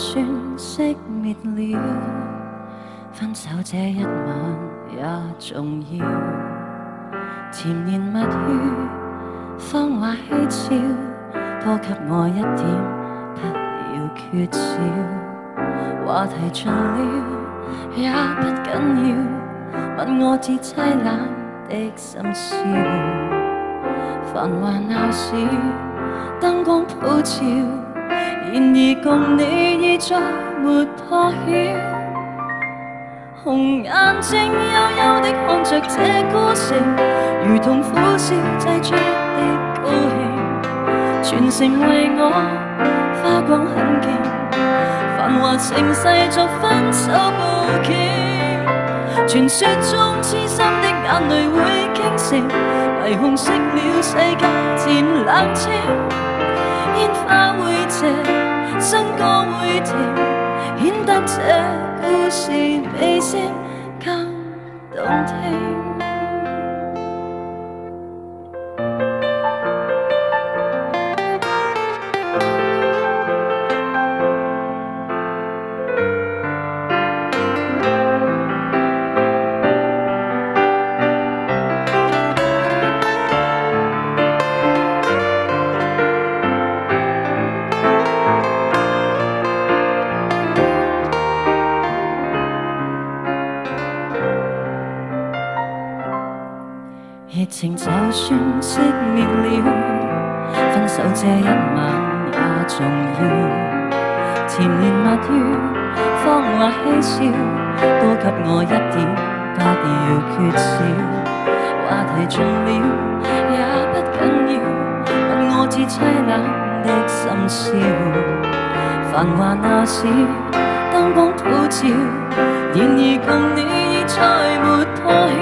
算熄灭了，分手这一晚也重要。甜言蜜语，芳华嬉笑，多给我一点，不要缺少。话题尽了也不紧要，问我至凄冷的心笑。繁华闹市，灯光普照。然而共你已再没妥协，红眼睛幽幽的看着这孤城，如同苦笑挤出的高兴，全城为我花光很劲，繁华盛世作分手布景，传说中痴心的眼泪会倾城，霓虹熄了世界渐冷清，烟花会谢。新歌会停，显得这故事比声更动听。就算熄灭了，分手这一晚也重要。甜言蜜语，芳华嬉笑，多给我一点，不要缺少。话题尽了也不紧要，问我至凄冷的心笑。繁华闹市，灯光普照，然而共你已再没妥协。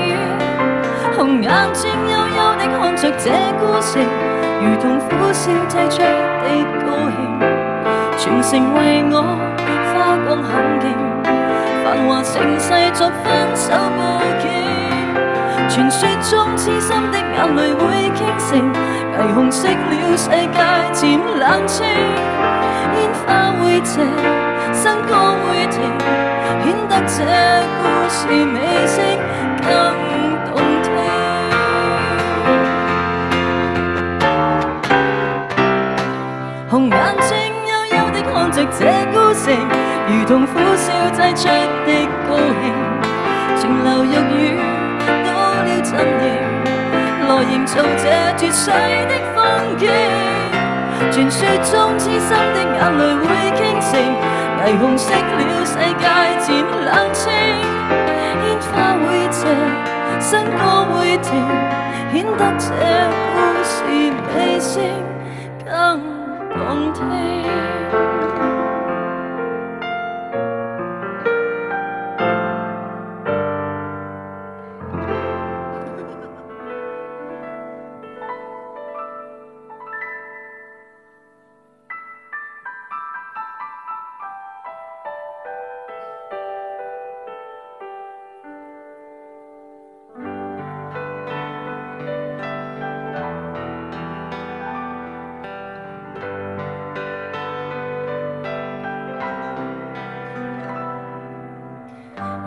着这孤城，如同苦笑挤出的高兴，全城为我花光很劲，繁华盛世作分手布景，传说中痴心的眼泪会倾城，霓虹熄了世界渐冷清，烟花会谢，新歌会停，显得这故事尾声更红眼睛幽幽地看着这孤城，如同苦笑挤出的高兴。情流玉宇到了阵营，来营造这绝世的风景。传说中痴心的眼泪会倾城，霓虹熄了世界渐冷清，烟花会谢，新歌会停，显得这故事尾声更。contain.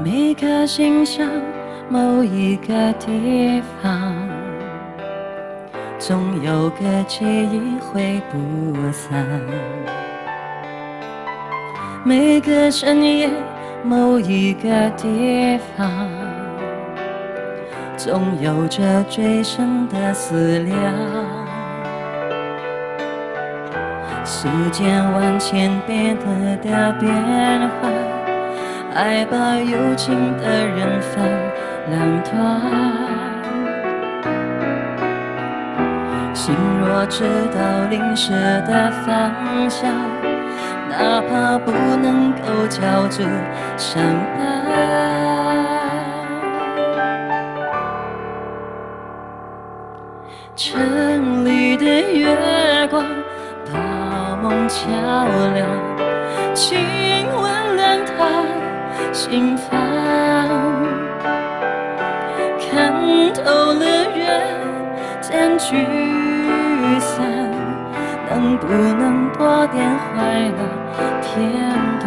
每颗心上某一个地方，总有个记忆会不散。每个深夜某一个地方，总有着最深的思量。世间万千变得的变化。爱把有情的人分两端，心若知道淋湿的方向，哪怕不能够叫做相伴。城里的月光，把梦照亮，请温暖他。心房，看透了人间聚散，能不能多点快乐？片段。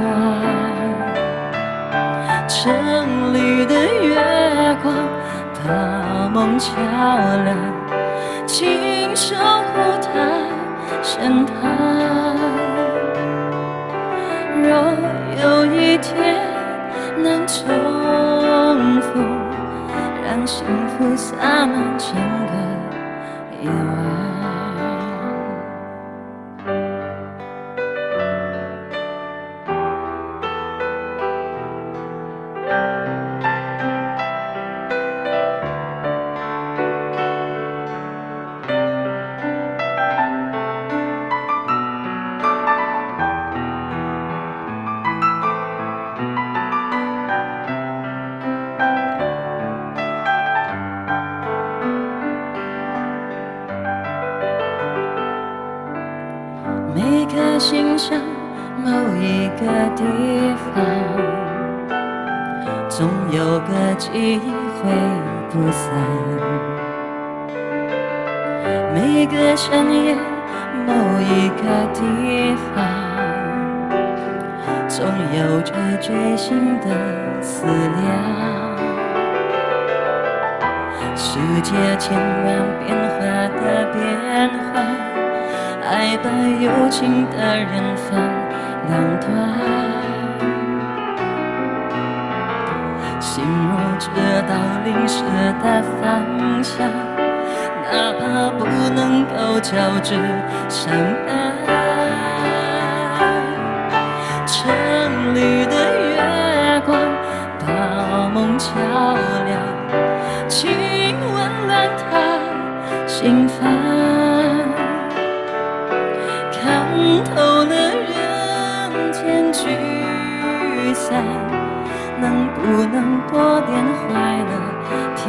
城里的月光，把梦照亮，请守护它，身旁。若有一天能重逢，让幸福洒满整个心上某一个地方，总有个记忆会不散。每个深夜某一个地方，总有着锥心的思量。世界千万变把有情的人分两端，心若知道淋湿的方向，哪怕不能够交织相爱。城里的月光把梦照亮，请温暖他心房。聚散，能不能多点快乐片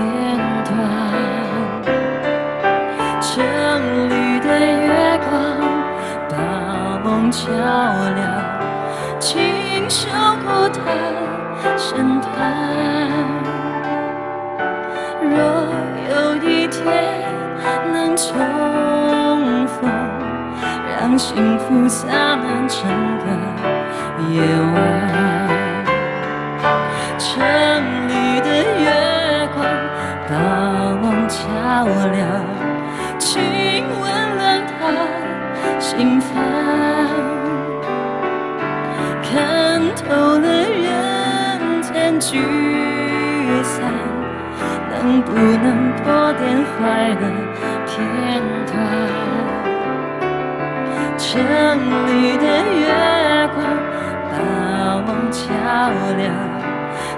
段？城里的月光把梦照亮，请守护它身旁。若有一天能重逢。让幸福洒满整个夜晚，城里的月光把梦照亮，请温暖他心房。看透了人间聚散，能不能多点快乐片段？城里的月光把梦照亮，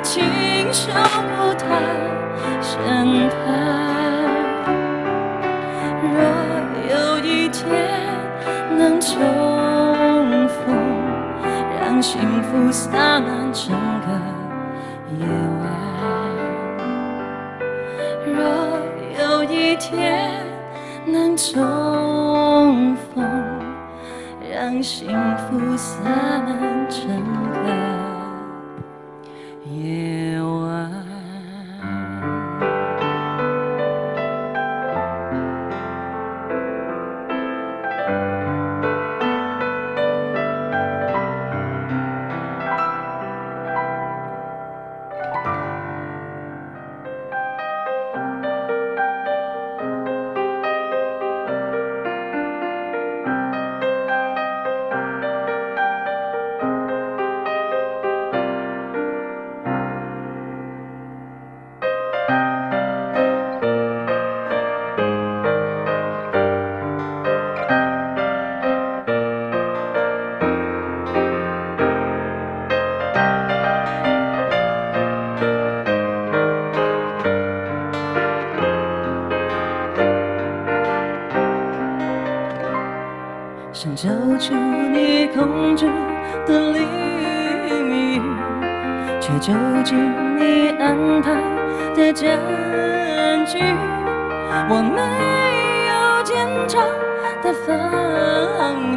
请守护它深潭。若有一天能重逢，让幸福洒满整个夜晚。若有一天能重逢。让幸福洒满整个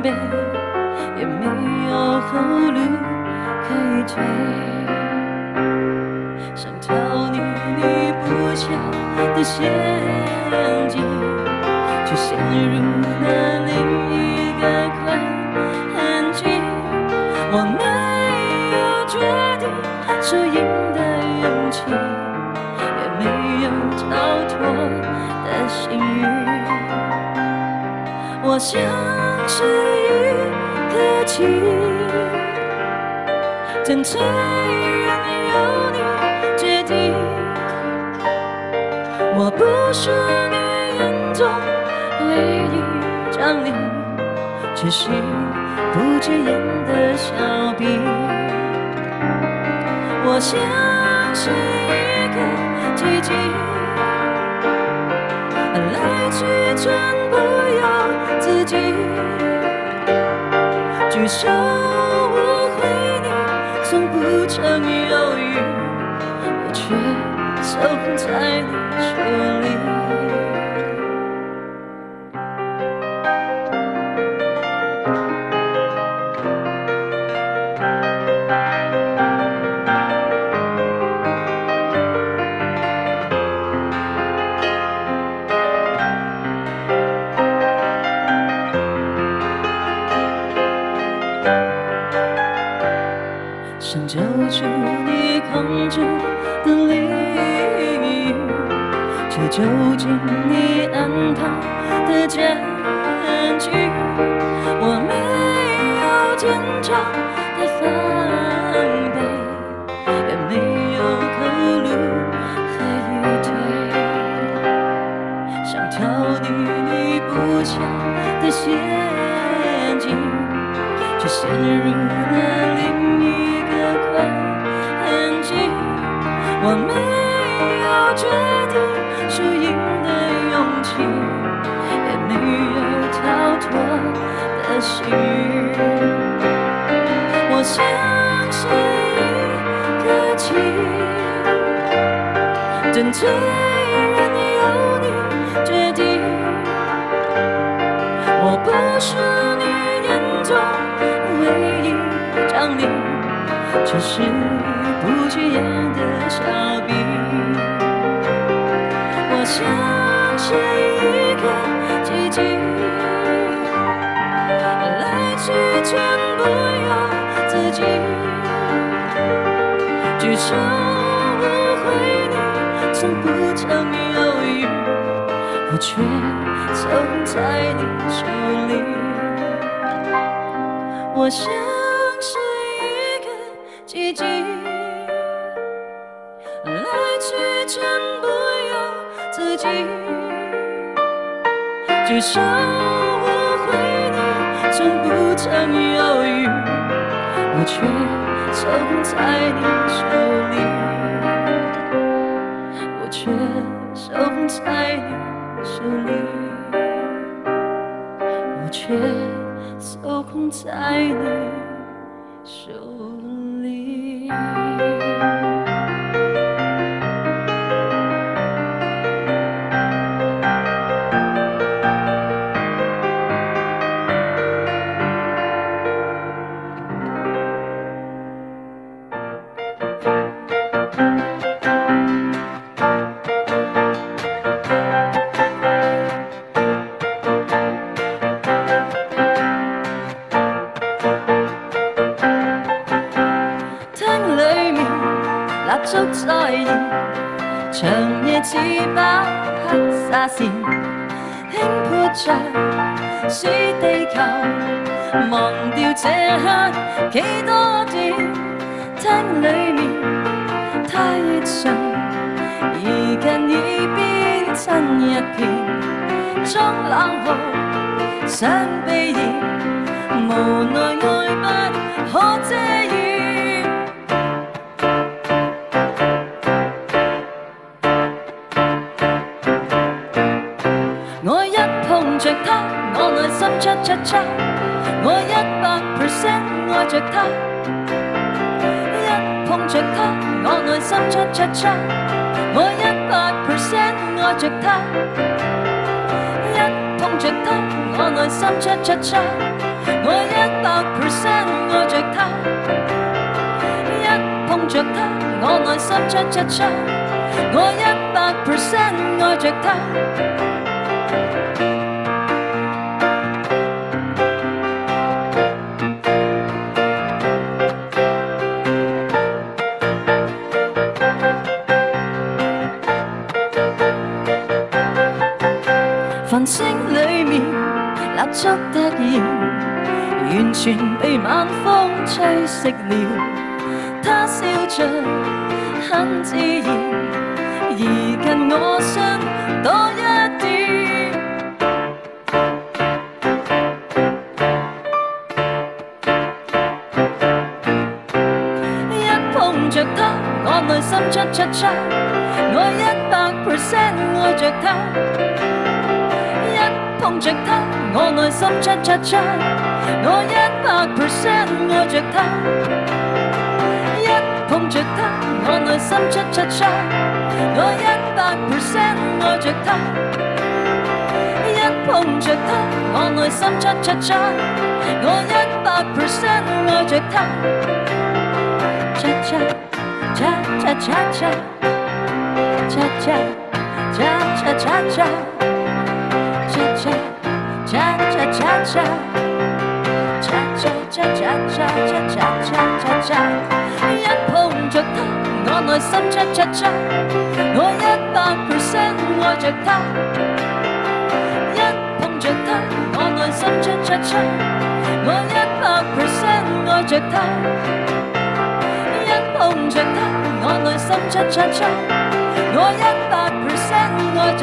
也没有后路可以退。想逃离你布下的陷阱，却陷入了另一个困境。我没有决定输赢的勇气，也没有逃脱的幸运。我像是一颗棋，等待任由你决定。我不是你眼中唯一张力，只是不起眼的小兵。我像是一个奇迹，来去全不由自己，举手无回你，从不曾犹豫，我却走在你这里。你控制的领域，却揪紧你安排的战局。我没有坚强的防备，也没有后路和余退，想逃离你布下的陷阱，却陷入有决定输赢的勇气，也没有逃脱的幸运。我像是一颗棋，等待任由你决定。我不是你眼中唯一张力，只是不起眼的小兵。像是一个奇迹，来去全不由自己，举手无回你，从不曾犹豫。我却总在你手里。我像是一个奇迹，来去全不由自己，举手无回你，从不曾犹豫，我却总在你手里。我却手在你手里，我却手控在你手忘掉這刻幾多電。廳裏面太熱純，而近耳邊親一片，裝冷酷想避嫌，無奈愛不可遮掩。我一碰着他，我內心恰恰恰，我一百 percent 愛着他。一碰着他，我內心出出出，我一百 percent 愛着他。一碰着他，我內心出出出，我一百 percent 愛着他。一碰着他，我內心出出出，我一百 percent 愛着他。足突然，完全被晚风吹熄了。他笑着，很自然，移近我身多一点。一碰着他，我内心出出出，我一百 percent 爱着他。碰着他，我内心出出出，我一百 percent 爱着他。一碰着他，我内心出出出，我一百 percent 爱着他。一碰着他，我内心出出出，我一百 percent 爱着他。恰恰恰恰恰恰恰恰恰恰恰恰。恰恰恰恰恰恰恰恰 cha cha cha cha cha cha cha cha cha cha cha cha，一碰着他，我內心 cha cha cha，我一百 percent 愛着他。一碰着他，我內心 cha cha cha，我一百 percent 愛着他。一碰着他，我內心 cha cha cha，我一百 percent 愛着